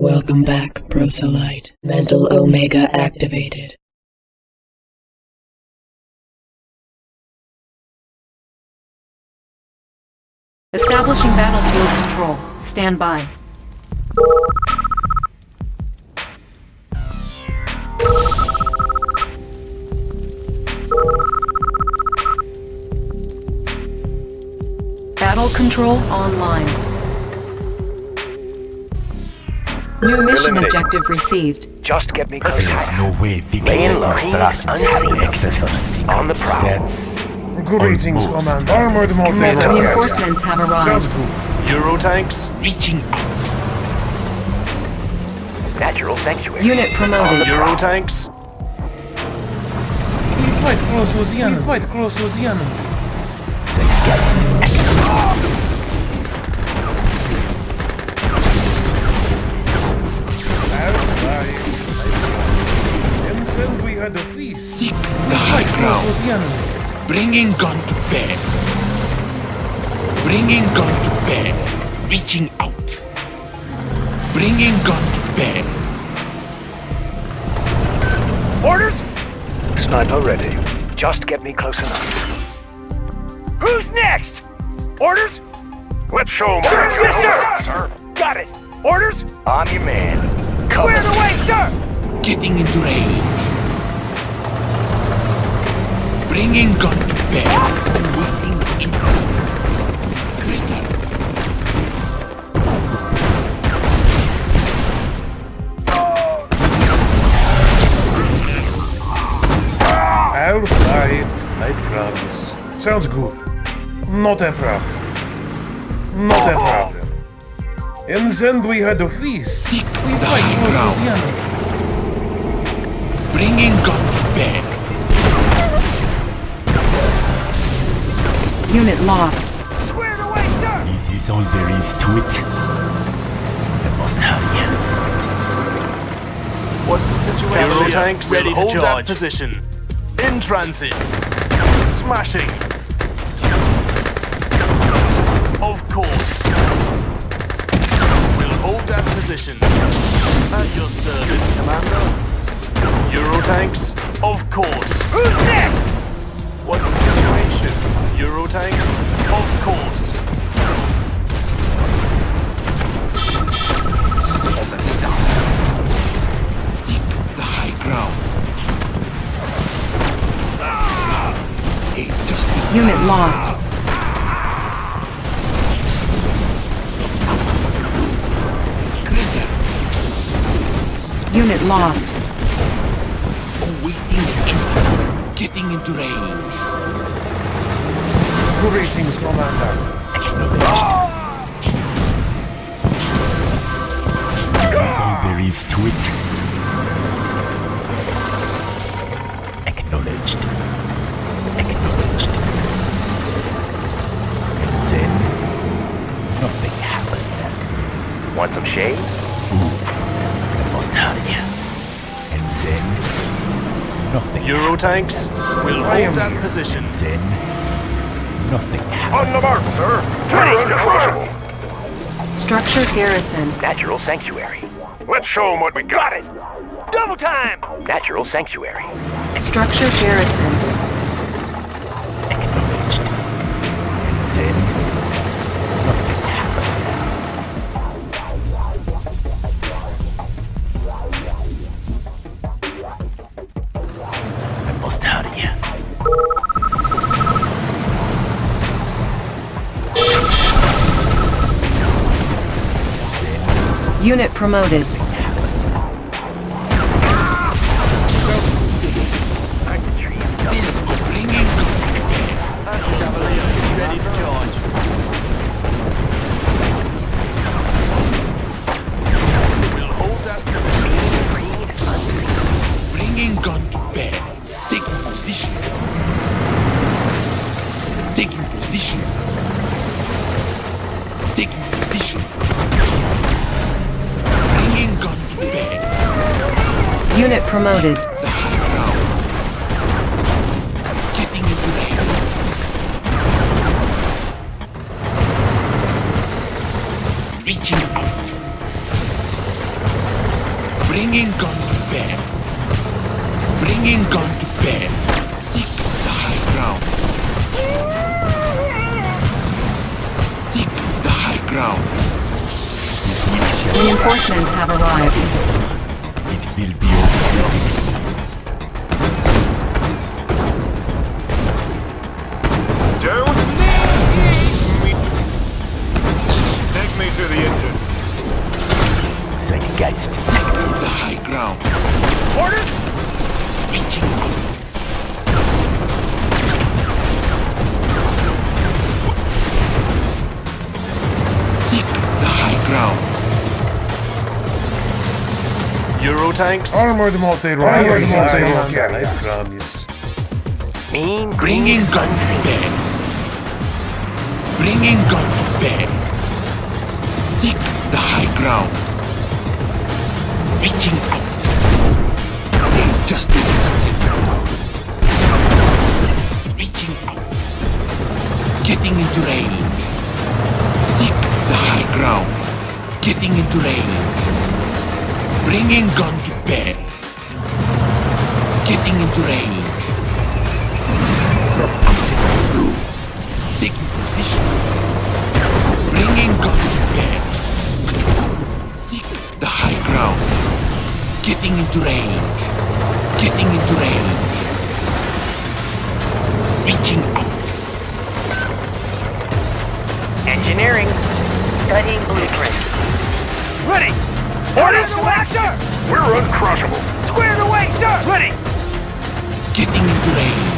Welcome back, Proselyte. Mental Omega activated. Establishing battlefield control. Stand by. Battle control online. New mission Eliminated. objective received. Just get me closer. There's no way we can Laying let these lines have unseen. access of secret On the prowl. sets. Greetings, Almost. Commander. Armored mortar. Reinforcements have Sounds arrived. good. Eurotanks, Reaching out. Natural sanctuary. Unit promoted. Eurotanks, We fight close to the enemy. We fight close to the enemy. Zeitgeist. Bringing gun to bed. Bringing gun to bed. Reaching out. Bringing gun to bed. Orders? Sniper ready. Just get me close enough. Who's next? Orders? Let's show 'em. Yes, sir. sir. Got it. Orders? I'm your man. Cover. Clear the way, sir. Getting into range. Bringing gun to bed. Waiting input. Greater. I'll fight, I promise. Sounds good. Not a problem. Not a problem. And then we had a feast. Seek We the high close to the ground. Bringing gun to Unit lost. Square the way, sir. Is this all there is to it? I must hurry. what's the situation? Eurotanks, Ready to hold that charge. position. In transit. Smashing. Of course. We'll hold that position. At your service, Commander. Eurotanks, of course. Who's next? What's the situation? Eurotanks, of course. Seek the high ground. Hey, Unit lost. greater. Unit lost. Awaiting input. Getting into range. Greetings, Commander. Is this all there is to it? Acknowledged. Acknowledged. And then, nothing happened. Want some shade? I must hurry. And then, nothing Eurotanks, we'll I hold that here. position. Then, nothing. On the mark, sir. Turn crushable. Structure garrisoned. Natural sanctuary. Let's show 'em what we got. it. Double time. Natural sanctuary. Structure garrisoned. Unit promoted. Bear. Bringing gun to bear. Seek the high ground. Seek the high ground. Reinforcements have arrived. Euro tanks. Armored multi-rocket Armored multi-rocket, multi-rocket. I promise. Mean Bringing guns to bear. Bringing gun to bear. Seek the high ground. Reaching out. They just detected Reaching out. Getting into range. Seek the high ground. Getting into range. Bringing gun to bear. Getting into range. Taking position. Bringing gun to bear. Seek the high ground. Getting into range. Getting into range. Reaching out. Engineering. Studying blueprint. Ready! Orders away, sir! We're uncrushable. Squared away, sir! Ready! Getting into range.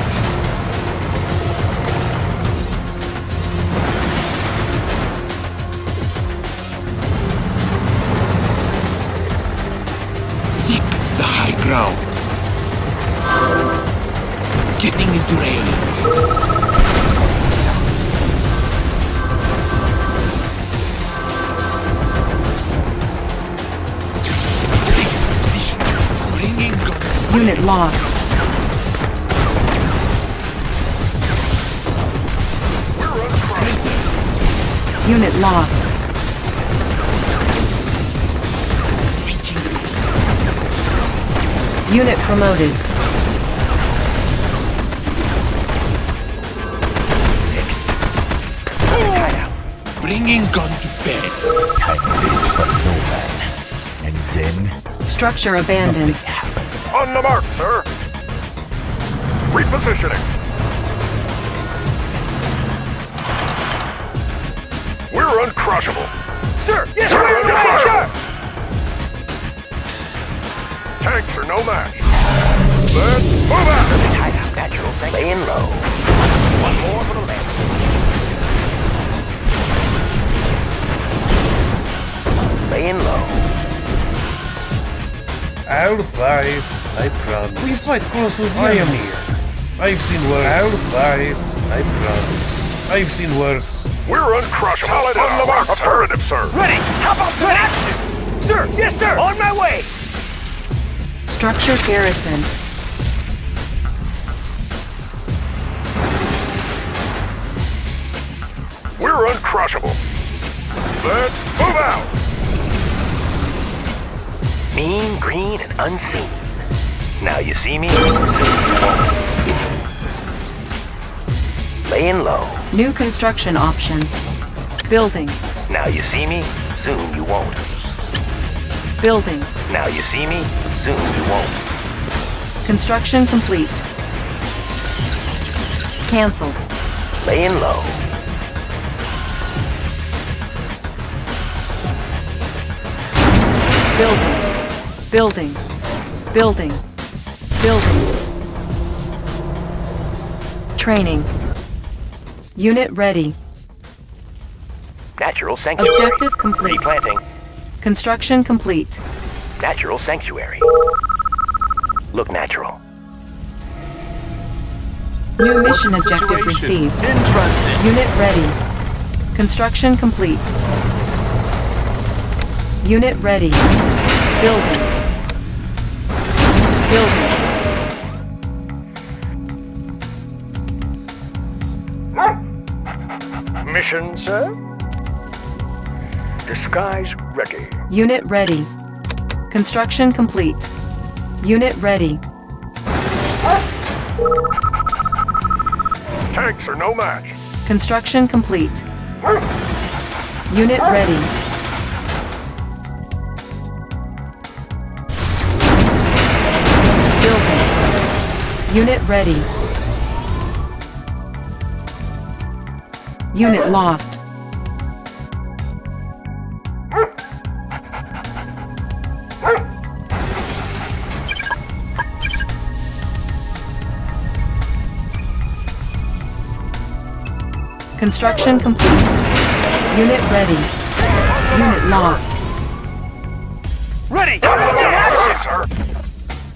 Seek the high ground. Getting into range. Unit lost. Unit lost. Unit promoted. next. Bringing gun to bed. Time waits for no man. And then Structure abandoned. Happens. On the mark, sir. Repositioning. We're uncrushable. Sir, yes, we're under fire. Tanks are no match. Let's move out. Tied up, natural sanction. Laying low. One more for the left. Laying low. I'll fight, I promise. We fight close with I am here. I've seen worse. I'll fight, I promise. I've seen worse. We're uncrushable. Solid on the mark. Affirmative, sir. Ready. How about that action? Sir, yes, sir. On my way. Structure garrisoned. We're uncrushable. Let's move out. Mean, green, and unseen. Now you see me, soon you won't. Laying low. New construction options. Building. Now you see me, soon you won't. Building. Now you see me, soon you won't. Construction complete. Cancel. Laying low. Building. Building. Building. Building. Training. Unit ready. Natural sanctuary. Objective complete. Replanting. Construction complete. Natural sanctuary. Look natural. New mission objective received. In transit. Unit ready. Construction complete. Unit ready. Building. Building. Mission, sir? Disguise ready. Unit ready. Construction complete. Unit ready. Tanks are no match. Construction complete. Unit ready. Building. Unit ready. Unit lost. Construction complete. Unit ready. Unit lost. Ready!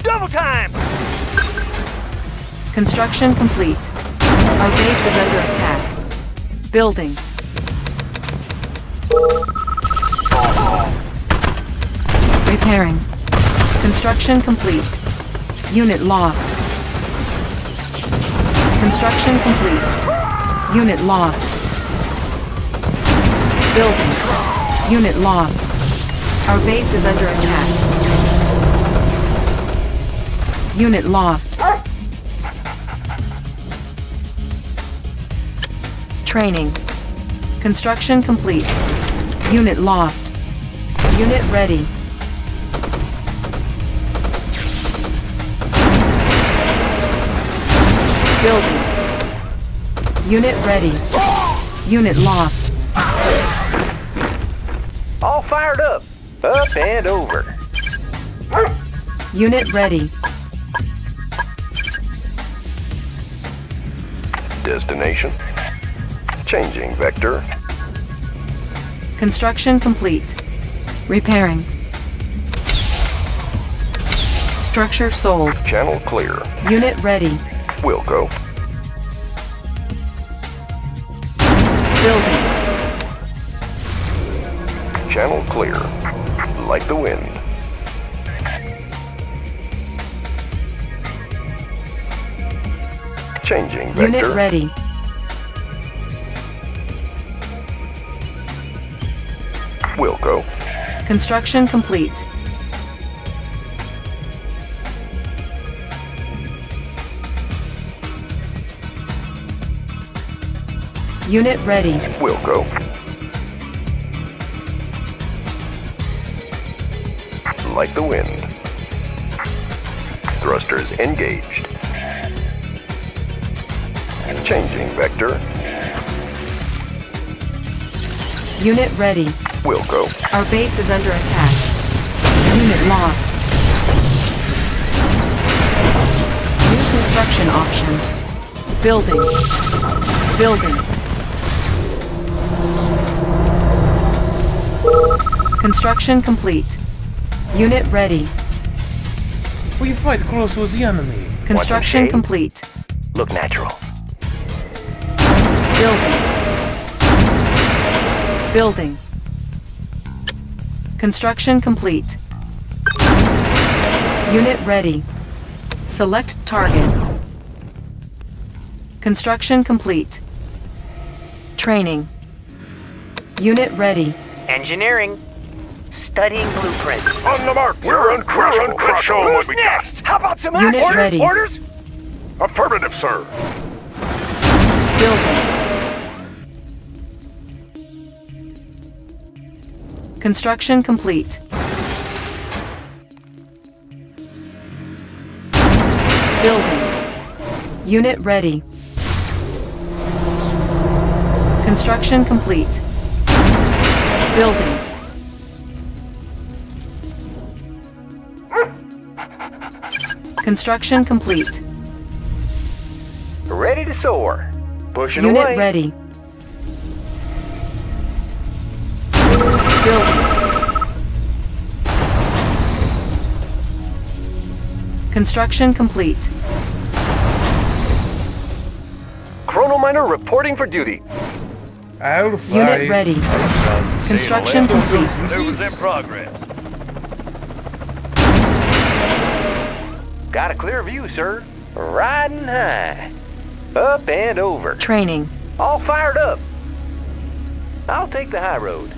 Double time! Construction complete. Our base is under attack. Building. Repairing. Construction complete. Unit lost. Construction complete. Unit lost. Building. Unit lost. Our base is under attack. Unit lost. Training. Construction complete. Unit lost. Unit ready. Building. Unit ready. Unit lost. All fired up. Up and over. Unit ready. Destination. Changing vector. Construction complete. Repairing. Structure sold. Channel clear. Unit ready. Wilco. Building. Channel clear. Like the wind. Changing vector. Unit ready. Wilco. Construction complete. Unit ready. Wilco. Like the wind. Thrusters engaged. Changing vector. Unit ready. Wilco. Our base is under attack. Unit lost. New construction options. Building. Building. Construction complete. Unit ready. We fight close to the enemy. Construction complete. Look natural. Building. Building. Construction complete. Unit ready. Select target. Construction complete. Training. Unit ready. Engineering. Studying blueprints. On the mark. We're uncrushable. Let's show 'em what we got. How about some Unit action? ready. Orders? Affirmative, sir. Building. Construction complete. Building. Unit ready. Construction complete. Building. Construction complete. Ready to soar. Pushing Unit away. ready. Construction complete. Chronominer reporting for duty. I'll fight. ready. Construction complete. Maneuvers in progress. Got a clear view, sir. Riding high. Up and over. Training. All fired up. I'll take the high road.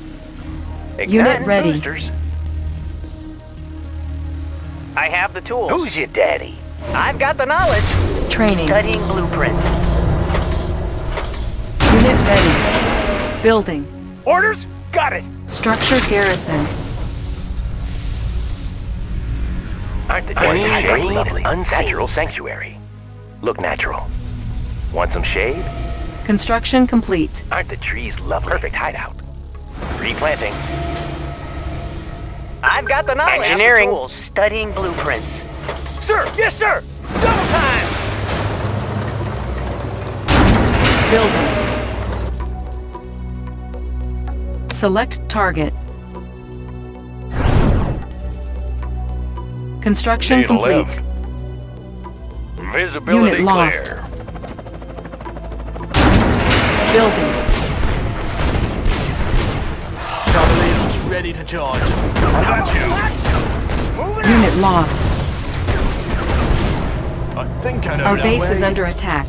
Unit ready. Boosters. I have the tools. Who's your daddy? I've got the knowledge. Training. Studying blueprints. Unit ready. Building. Orders? Got it. Structure garrison. Aren't the days of shade lovely? Natural sanctuary. Look natural. Want some shade? Construction complete. Aren't the trees lovely? Perfect hideout. Replanting. I've got the knowledge. Engineering. Studying blueprints. Sir! Yes, sir! Double time! Building. Select target. Construction Need complete. lift. Visibility Unit lost. clear. Building. Ready to charge. Got you. Unit lost. I think I know Our that base is under attack.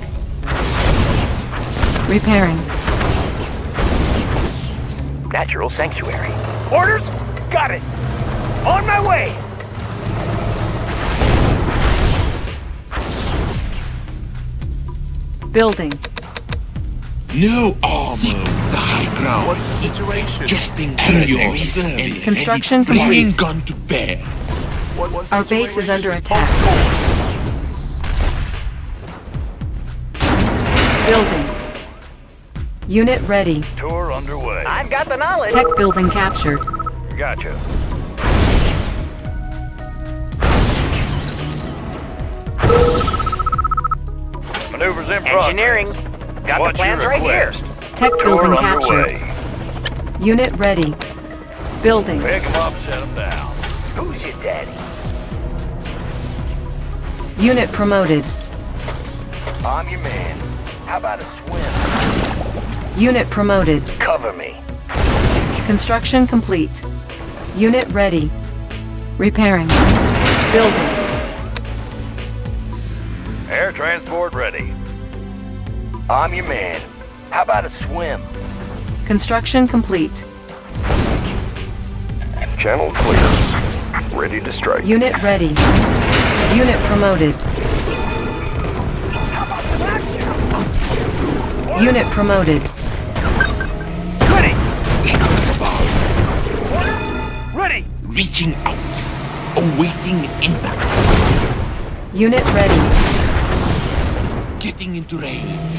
Repairing. Natural sanctuary. Orders? Got it. On my way. Building. No armor. Seek the high ground. What's the situation? Adjusting areas and Construction bringing complete. gun to bear. What's Our base is under attack. Building. Unit ready. Tour underway. I've got the knowledge. Tech building captured. Gotcha. Maneuvers in progress. Engineering. Got What's the plans right here. Request? Tech Tour building captured. underway. Unit ready. Building. Pick 'em up, set 'em down. Who's your daddy? Unit promoted. I'm your man. How about a swim? Unit promoted. Cover me. Construction complete. Unit ready. Repairing. Building. Air transport ready. I'm your man. How about a swim? Construction complete. Channel clear. Ready to strike. Unit ready. Unit promoted. Unit promoted. Ready! Ready! Reaching out. Awaiting impact. Unit ready. Getting into range.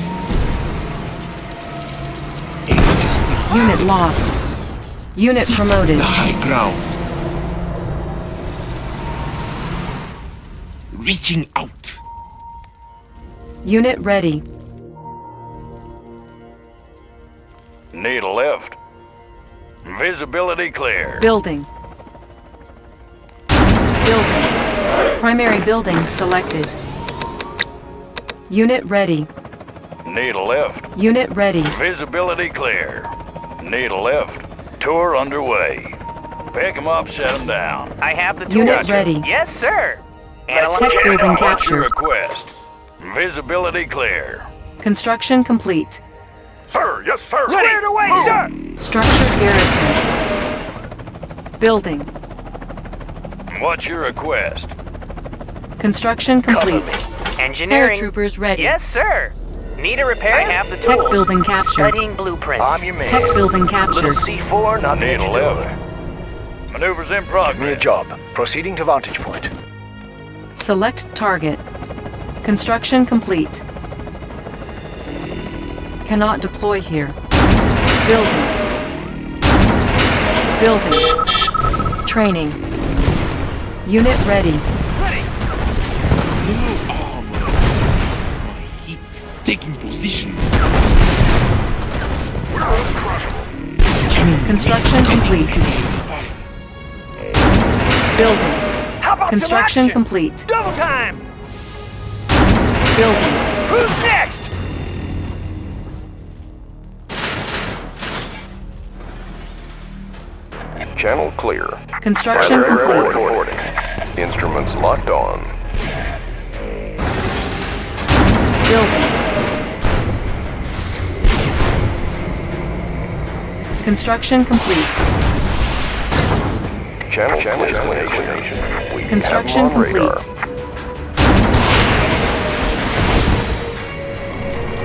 Unit lost. Unit promoted. the high ground. Reaching out. Unit ready. Need a lift. Visibility clear. Building. Building. Primary building selected. Unit ready. Need a lift. Unit ready. Visibility clear. Need a lift. Tour underway. Pick 'em up, set 'em down. I have the tools. Unit ready. Yes, sir. Tech Analyze building What's your captured. request? Visibility clear. Construction complete. Sir, yes, sir. Ready. Squared away, sir. Structure garrison. Building. What's your request? Construction complete. Engineering. Paratroopers ready. Yes, sir. Need a repair? I have the Tech building captured. Studying blueprints. I'm your man. Tech building Little. C4, not Need a lift. Maneuvers in progress. Give me a job. Proceeding to vantage point. Select target. Construction complete. Cannot deploy here. Building. Building. Training. Unit ready. No armor. My heat. Taking position. Construction complete. Building. Construction complete. Double time. Building. Who's next? Channel clear. Construction complete. Reporting. Instruments locked on. Building. Construction complete. Channel, channel explanation. We Construction have 'em on radar. complete.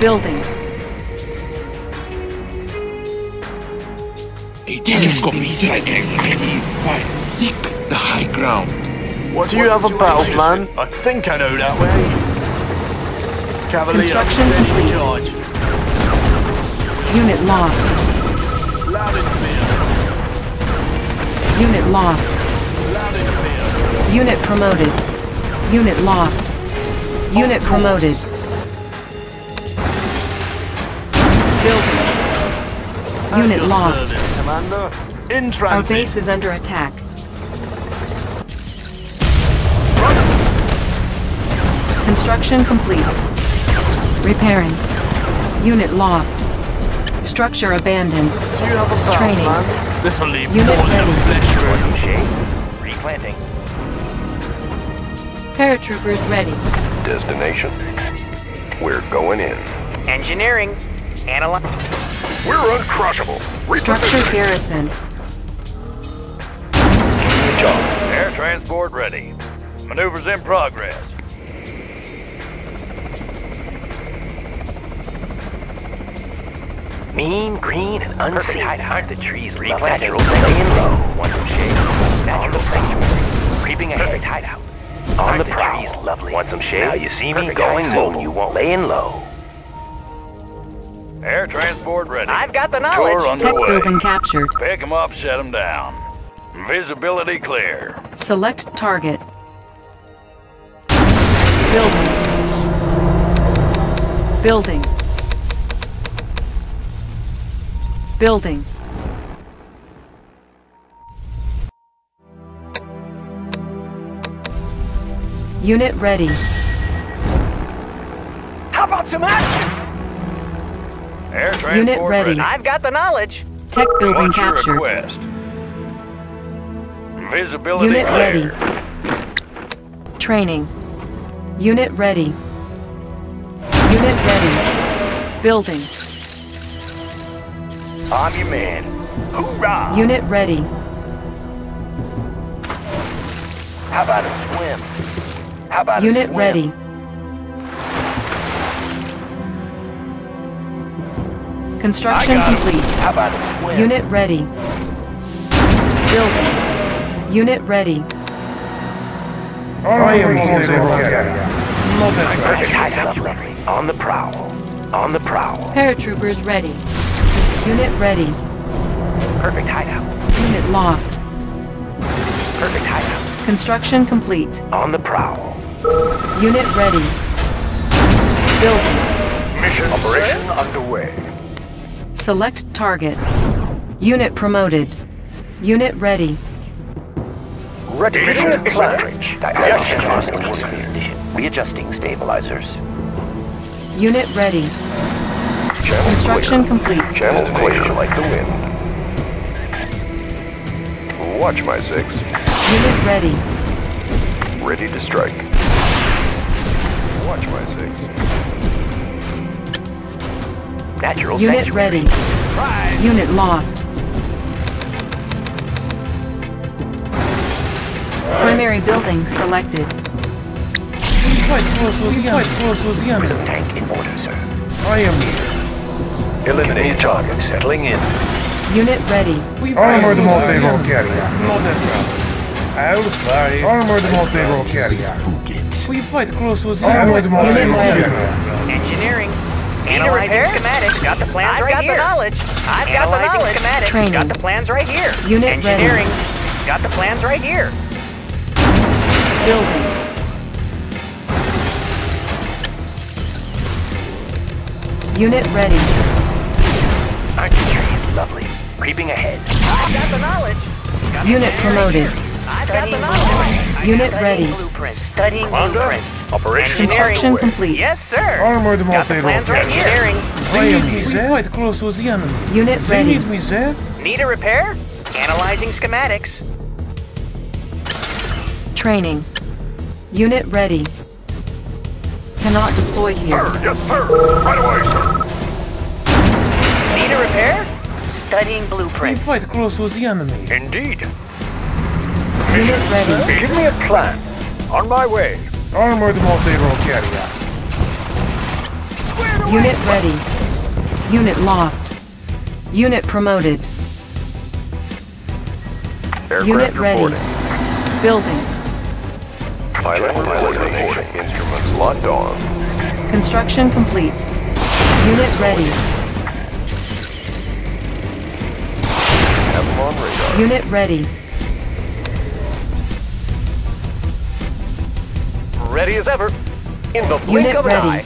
Building. A Jacobi fight. Seek the high ground. What do you have a battle plan? I think I know that way. Cavalier, Construction ready complete. Unit lost. Loud and clear. Unit lost. Loud and clear. Unit promoted. Unit lost. Unit promoted. Building. Unit lost. Commander. In Our base is under attack. Construction complete. Repairing. Unit lost. Structure abandoned. Do you have a bow, Training. man? This'll leave Unit more than a ready. flesh Want wound. some shade? Replanting. Paratroopers ready. Destination. We're going in. Engineering. Analyze. We're uncrushable. Structure garrisoned. Good job. Air transport ready. Maneuvers in progress. Mean, green, and unseen. Aren't the trees lovely? Natural laying low. Want some shade? Natural sanctuary. Creeping ahead. hideout. On the prowl. trees lovely? Want some shade? Now you see me going mobile. You won't laying low. Air transport ready. I've got the Tour knowledge. Tech underway. building captured. Pick 'em up, set 'em down. Visibility clear. Select target. Building. Building. Building. Unit ready. How about some action? Air transport Unit ready. I've got the knowledge. Tech building What's your captured. request? Visibility Unit clear. ready. Training. Unit ready. Unit ready. Building. I'm your man. Hoorah! Unit ready. How about a swim? How about a Unit swim? ready. Construction complete. How about a swim? Unit ready. Building. Unit ready. I am Not a Perfect hideout. On the prowl. On the prowl. Paratroopers ready. Unit ready. Perfect hideout. Unit lost. Perfect hideout. Construction complete. On the prowl. Unit ready. Building. Mission operation underway. Select target. Unit promoted. Unit ready. Ready Mission to Flatridge. Yes, Readjusting stabilizers. Unit ready. Channel Construction complete. Channel clear like the wind. Watch my six. Unit ready. Ready to strike. Watch my six. Natural Unit sanctuary. ready. Unit lost. Primary building selected. Quite close was the Quite close was the enemy. Tank in order, sir. I am here. Eliminate target. Settling in. Unit ready. Armored multi-role carrier. Not a problem. I'll. Armored multi-role carrier. Forget. We fight close with the Armored multi-role carrier. Engineering. Analyzing schematics. Got the plans I've right got the knowledge. I've got the knowledge. Schematics. Training. Got the plans right here. Unit ready. Engineering. Got the plans right here. Building. Unit ready. Aren't the trees lovely? Creeping ahead. I've got the knowledge. Got Unit plans promoted. Right here. I've got the knowledge. Unit ready. Blueprints. Studying Commander, blueprints. operation Construction complete. Yes, sir. Armored Got the multi-role plans right Engineering. They need me there. We fight close with the enemy. Unit They ready. need me there. Need a repair? Analyzing schematics. Training. Unit ready. Cannot deploy here. Yes, sir. Right away, sir. Need a repair? Studying blueprints. We fight close with the enemy. Indeed. Unit ready. Give me a plan. On my way. Armored multi-role carrier. Unit ready. Unit lost. Unit promoted. Aircraft Unit ready. reporting. Building. Pilot reporting. Instruments locked on. Construction complete. Unit ready. On radar. Unit ready. Ready as ever. In the blink Unit of an eye.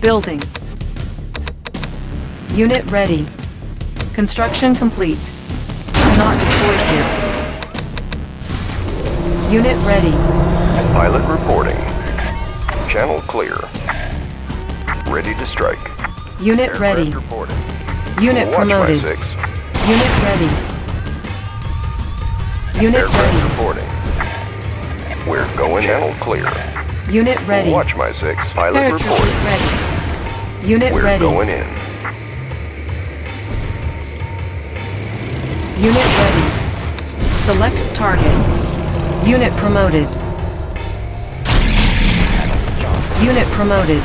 Building. Building. Unit ready. Construction complete. Cannot deploy here. Unit ready. Pilot reporting. Channel clear. Ready to strike. Unit Aircraft ready. reporting. Unit Watch promoted. six. Unit ready. Unit Aircraft ready. reporting. We're going Channel clear. Unit ready. Watch my six. Pilot Paratroopers reporting. ready. Unit We're ready. going in. Unit ready. Select target. Unit promoted. Unit promoted.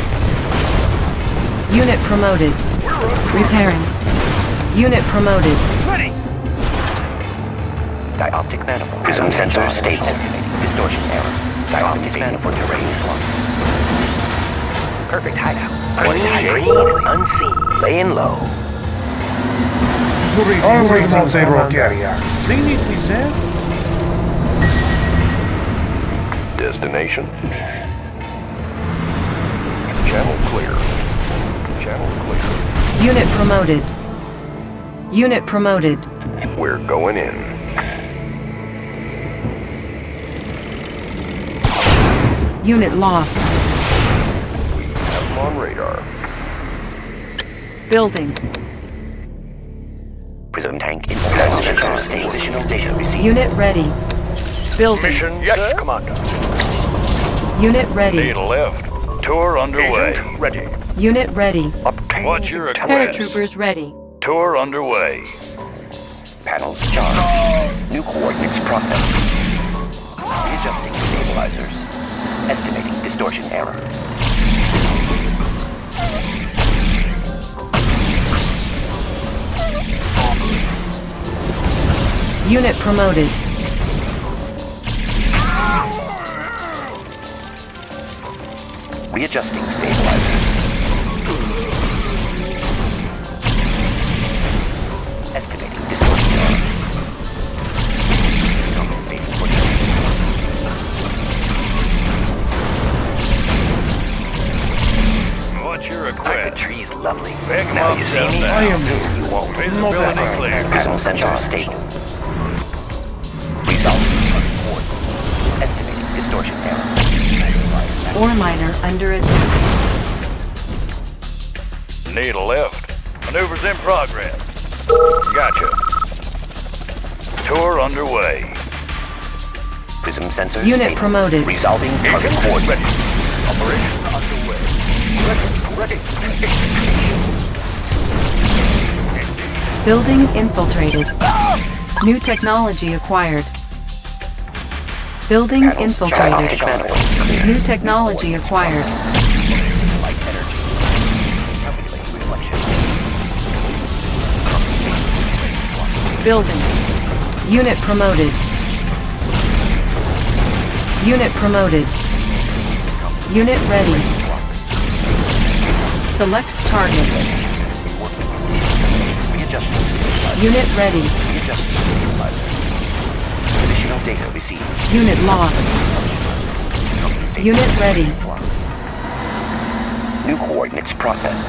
Unit promoted. Repairing. Unit promoted. Ready. Dioptic manifold. Prism sensor stable. Distortion error. Dioptic manifold terrain flux. Perfect hideout. Unseen unseen. Laying low. Armored multi-role carrier. Seen it, we said? Destination. Channel clear. Channel clear. Unit promoted. Unit promoted. We're going in. Unit lost. We have them on radar. Building. Prism tank in positional state. Positional data received. Unit ready. Building. Mission, yes, Commander. Unit ready. Need left. Tour underway. ready. Unit ready. Obtain What's your Paratroopers ready. Tour underway. Panels charged. New coordinates processed. Readjusting stabilizers. Estimating distortion error. Unit promoted. Readjusting stabilizers. Lovely. Pick 'em now you see down me. there. I am Soon you won't. not that clear. Panel sensor stable. Results uncoordinated. Estimating distortion error. Ore miner under attack. Need a lift. Maneuvers in progress. Gotcha. Tour underway. Prism sensor Unit stable. promoted. Resolving target coordinates. Operation underway. Ready, ready. Building infiltrated. New technology acquired. Building infiltrated. charged. Manifold clear. New technology acquired. Light energy. Calculating reflection. Building. Unit promoted. Unit promoted. Unit ready. Select target. Unit ready. Additional data received. Unit lost. Unit ready. New coordinates processed.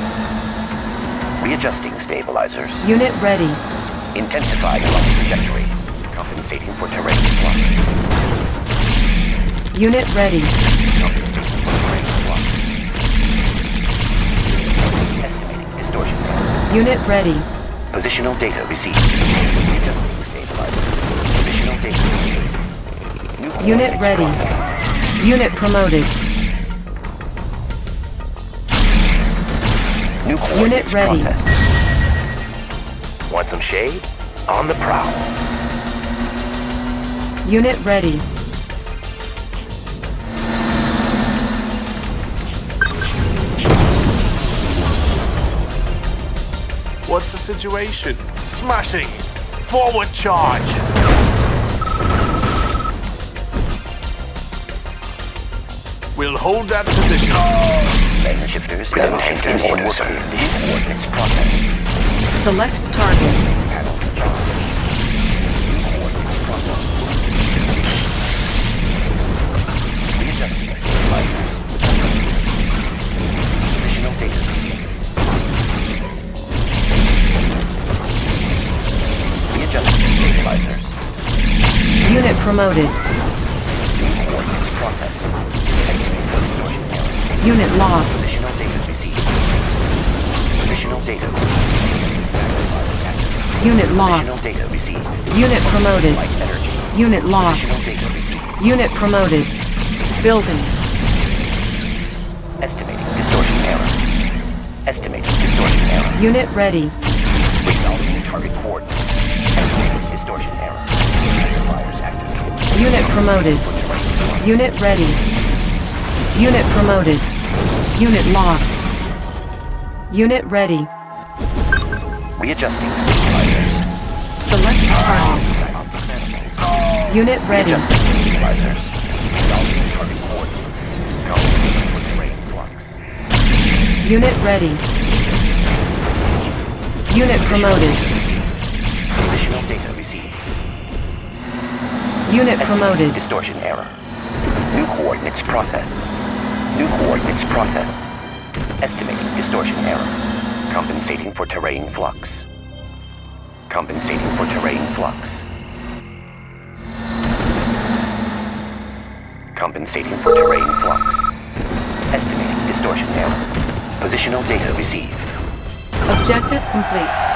Readjusting stabilizers. Unit ready. Intensifying launch trajectory. Compensating for terrain. Unit ready. Unit ready. Positional data received. Positional data received. Unit ready. Unit promoted. New coordinates ready. processed. Want some shade? On the prowl. Unit ready. What's the situation? Smashing! Forward charge! We'll hold that position. Main shifters, gun shifters in order. New coordinates processed. Select target. Promoted. Coordinates processed. Distortion error. Unit lost. Positional data received. Positional data. Unit lost. Positional data received. Unit promoted. Unit lost. Positional data received. Unit promoted. Building. Estimating distortion error. Estimating distortion error. Unit ready. Unit promoted. Unit ready. Unit promoted. Unit lost. Unit ready. Readjusting. Select target. Unit ready. Readjusting stabilizers. Resolving target coordinates. Compensating for terrain flux. Unit ready. Unit promoted. Unit promoted. Distortion error. New coordinates processed. New coordinates processed. Estimating distortion error. Compensating for terrain flux. Compensating for terrain flux. Compensating for terrain flux. Estimating distortion error. Positional data received. Objective complete.